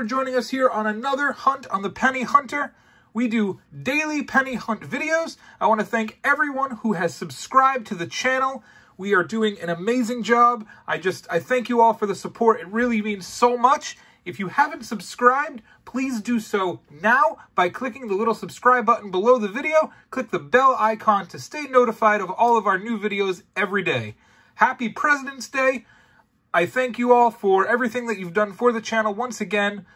for joining us here on another hunt on the Penny Hunter. We do daily penny hunt videos. I want to thank everyone who has subscribed to the channel. We are doing an amazing job. I just, I thank you all for the support. It really means so much. If you haven't subscribed, please do so now by clicking the little subscribe button below the video. Click the bell icon to stay notified of all of our new videos every day. Happy President's Day. I thank you all for everything that you've done for the channel. Once again,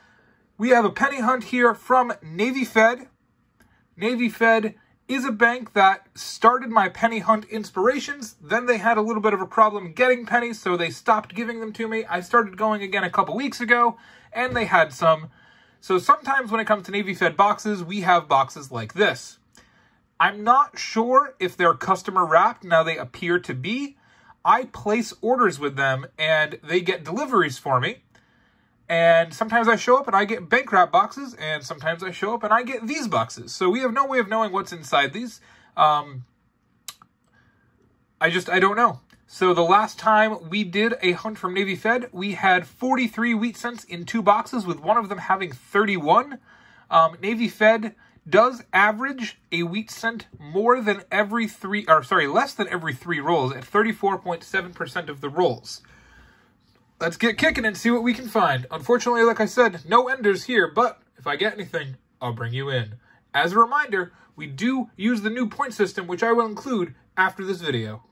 we have a penny hunt here from Navy Fed. Navy Fed is a bank that started my penny hunt inspirations. Then they had a little bit of a problem getting pennies, so they stopped giving them to me. I started going again a couple weeks ago, and they had some. So sometimes when it comes to Navy Fed boxes, we have boxes like this. I'm not sure if they're customer wrapped. Now they appear to be. I place orders with them and they get deliveries for me. And sometimes I show up and I get bank wrap boxes, and sometimes I show up and I get these boxes. So we have no way of knowing what's inside these. Um, I just, I don't know. So the last time we did a hunt from Navy Fed, we had 43 wheat cents in two boxes, with one of them having 31. Um, Navy Fed does average a wheat cent more than every three, or sorry, less than every three rolls at 34.7% of the rolls. Let's get kicking and see what we can find. Unfortunately, like I said, no enders here, but if I get anything, I'll bring you in. As a reminder, we do use the new point system, which I will include after this video.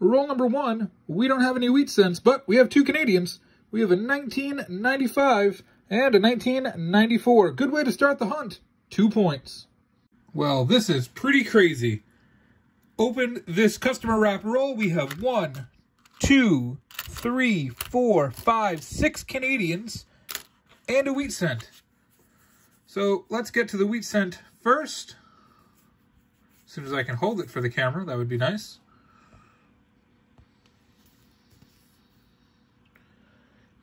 Roll number one, we don't have any wheat cents, but we have two Canadians. We have a 1995 and a 1994. Good way to start the hunt. Two points. Well, this is pretty crazy. Open this customer wrap roll. We have one, two, three, four, five, six Canadians and a wheat cent. So let's get to the wheat cent first. As soon as I can hold it for the camera, that would be nice.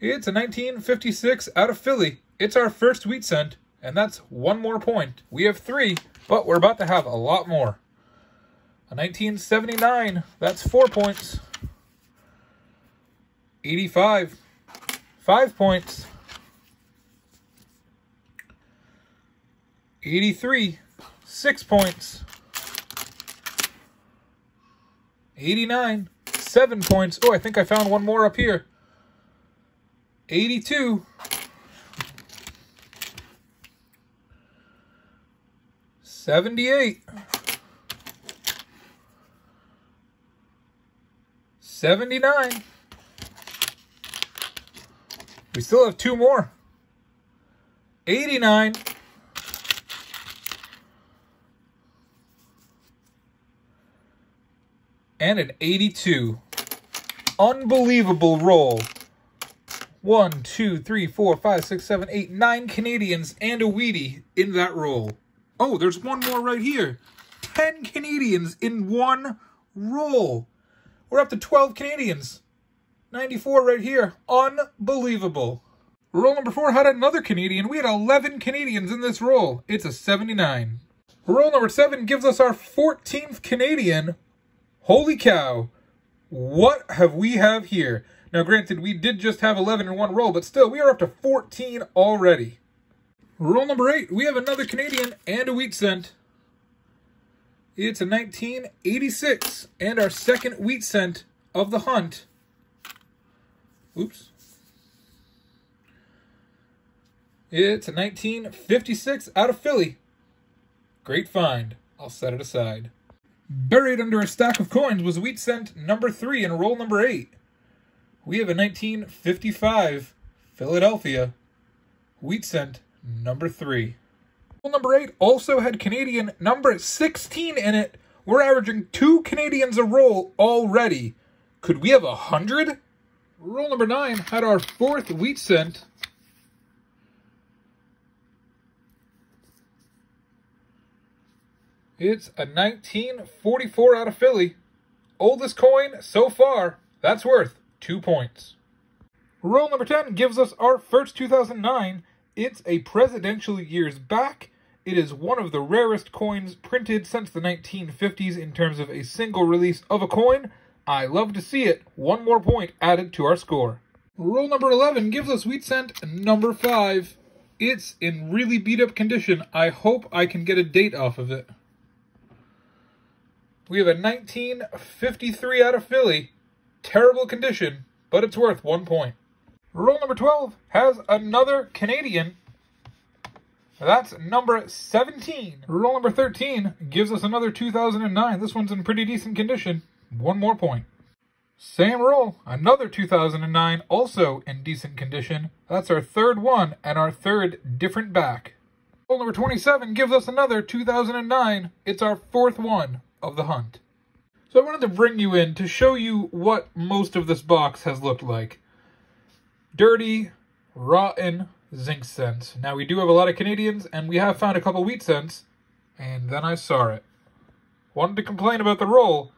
It's a 1956 out of Philly. It's our first wheat cent, and that's one more point. We have three, but we're about to have a lot more. A 1979, that's four points. 85, five points. 83, six points. 89, seven points. Oh, I think I found one more up here. 82. 78. 79. We still have two more. 89. And an 82. Unbelievable roll. One, two, three, four, five, six, seven, eight, nine Canadians and a Wheatie in that roll. Oh, there's one more right here. 10 Canadians in one roll. We're up to 12 Canadians. 94 right here. Unbelievable. Roll number four had another Canadian. We had 11 Canadians in this roll. It's a 79. Roll number seven gives us our 14th Canadian. Holy cow. What have we have here? Now, granted, we did just have 11 in one roll, but still, we are up to 14 already. Roll number eight, we have another Canadian and a wheat cent. It's a 1986 and our second wheat cent of the hunt. Oops. It's a 1956 out of Philly. Great find. I'll set it aside. Buried under a stack of coins was wheat cent number three in roll number eight we have a 1955 Philadelphia wheat cent number three. Well, number eight also had Canadian number 16 in it. We're averaging two Canadians a roll already. Could we have a hundred? Roll number nine had our fourth wheat cent. It's a 1944 out of Philly. Oldest coin so far. That's worth two points. Roll number 10 gives us our first 2009. It's a presidential years back. It is one of the rarest coins printed since the 1950s in terms of a single release of a coin. I love to see it. One more point added to our score. Roll number 11 gives us wheat cent number 5. It's in really beat up condition. I hope I can get a date off of it. We have a 1953 out of Philly. Terrible condition, but it's worth one point. Roll number 12 has another Canadian. That's number 17. Roll number 13 gives us another 2009. This one's in pretty decent condition. One more point. Same roll, another 2009, also in decent condition. That's our third one and our third different back. Roll number 27 gives us another 2009. It's our fourth one of the hunt. So I wanted to bring you in to show you what most of this box has looked like. Dirty, rotten, zinc cents. Now we do have a lot of Canadians and we have found a couple wheat cents and then I saw it. Wanted to complain about the roll.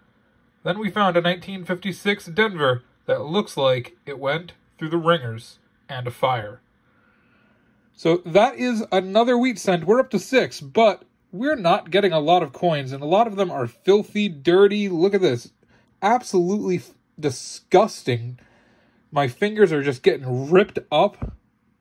Then we found a 1956 Denver that looks like it went through the ringers and a fire. So that is another wheat cent. We're up to six, but we're not getting a lot of coins, and a lot of them are filthy, dirty. Look at this. Absolutely disgusting. My fingers are just getting ripped up.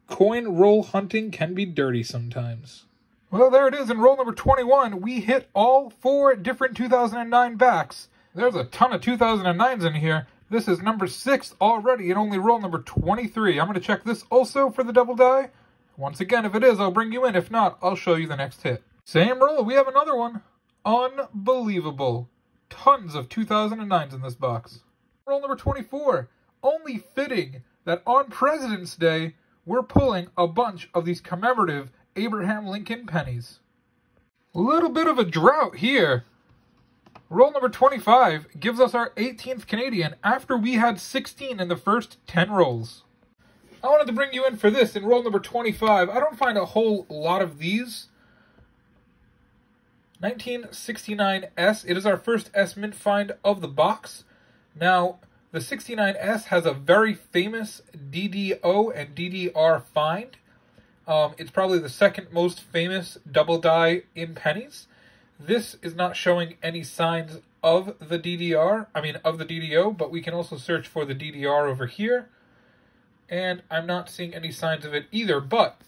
Coin roll hunting can be dirty sometimes. Well, there it is in roll number 21. We hit all four different 2009 backs. There's a ton of 2009s in here. This is number six already and only roll number 23. I'm going to check this also for the double die. Once again, if it is, I'll bring you in. If not, I'll show you the next hit. Same roll, we have another one. Unbelievable. Tons of 2009s in this box. Roll number 24. Only fitting that on President's Day, we're pulling a bunch of these commemorative Abraham Lincoln pennies. A little bit of a drought here. Roll number 25 gives us our 18th Canadian after we had 16 in the first 10 rolls. I wanted to bring you in for this in roll number 25. I don't find a whole lot of these. 1969S. It is our first S Mint find of the box. Now, the 69S has a very famous DDO and DDR find. Um, it's probably the second most famous double die in pennies. This is not showing any signs of the DDR, I mean of the DDO, but we can also search for the DDR over here. And I'm not seeing any signs of it either, but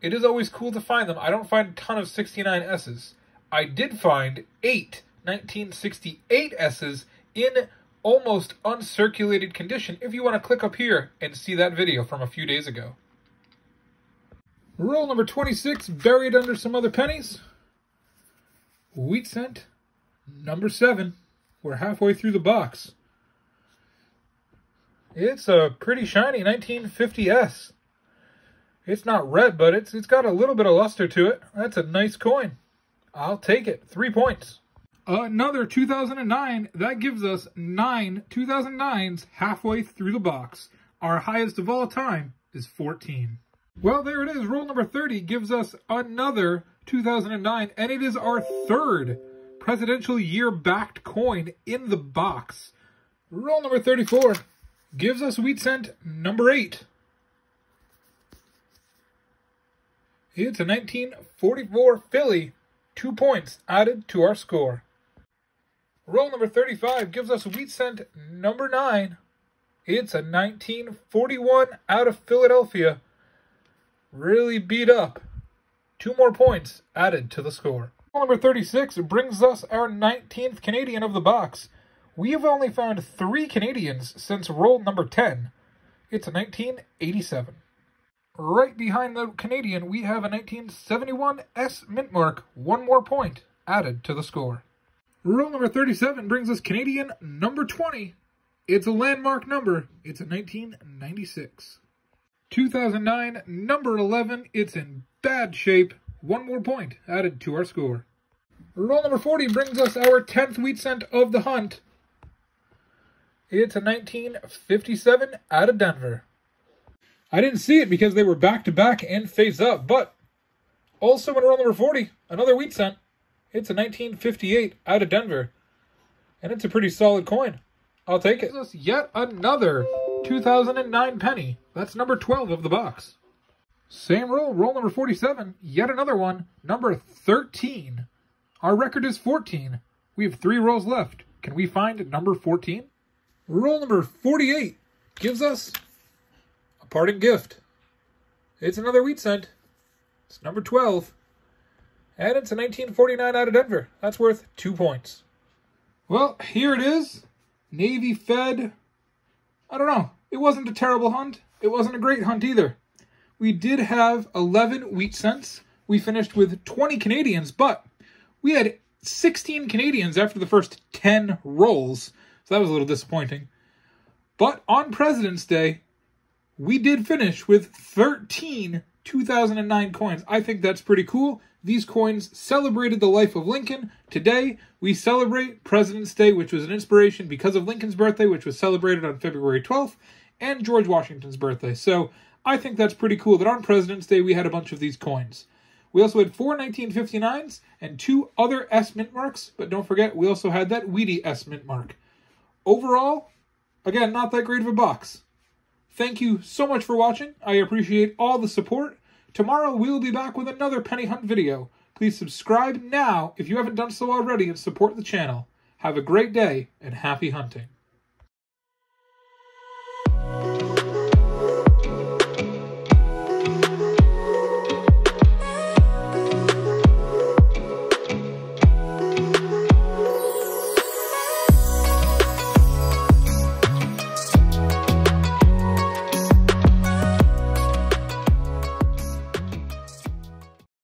it is always cool to find them. I don't find a ton of 69Ss. I did find eight 1968 S's in almost uncirculated condition if you want to click up here and see that video from a few days ago. Roll number 26, buried under some other pennies. Wheat cent, number 7. We're halfway through the box. It's a pretty shiny 1950S. It's not red, but it's it's got a little bit of luster to it. That's a nice coin. I'll take it. Three points. Another 2009. That gives us nine 2009s halfway through the box. Our highest of all time is 14. Well, there it is. Roll number 30 gives us another 2009, and it is our third presidential year-backed coin in the box. Roll number 34 gives us wheat cent number 8. It's a 1944 Philly Two points added to our score. Roll number 35 gives us wheat cent number 9. It's a 1941 out of Philadelphia. Really beat up. Two more points added to the score. Roll number 36 brings us our 19th Canadian of the box. We have only found three Canadians since roll number 10. It's a 1987. Right behind the Canadian, we have a 1971 S Mint Mark. One more point added to the score. Rule number 37 brings us Canadian number 20. It's a landmark number. It's a 1996. 2009 number 11. It's in bad shape. One more point added to our score. Rule number 40 brings us our 10th wheat cent of the hunt. It's a 1957 out of Denver. I didn't see it because they were back to back and face up, but also in roll number 40, another wheat cent. It's a 1958 out of Denver, and it's a pretty solid coin. I'll take it. Yet another 2009 penny. That's number 12 of the box. Same roll, roll number 47, yet another one, number 13. Our record is 14. We have three rolls left. Can we find number 14? Roll number 48 gives us a parting gift. It's another wheat cent. It's number 12. And it's a 1949 out of Denver. That's worth two points. Well, here it is. Navy Fed. I don't know. It wasn't a terrible hunt. It wasn't a great hunt either. We did have 11 wheat cents. We finished with 20 Canadians, but we had 16 Canadians after the first 10 rolls. So that was a little disappointing. But on President's Day, we did finish with 13 2009 coins. I think that's pretty cool. These coins celebrated the life of Lincoln. Today, we celebrate President's Day, which was an inspiration because of Lincoln's birthday, which was celebrated on February 12th, and George Washington's birthday. So I think that's pretty cool that on President's Day we had a bunch of these coins. We also had four 1959s and two other S mint marks, but don't forget, we also had that Wheatie S mint mark. Overall, again, not that great of a box. Thank you so much for watching. I appreciate all the support. Tomorrow we will be back with another penny hunt video. Please subscribe now if you haven't done so already and support the channel. Have a great day and happy hunting.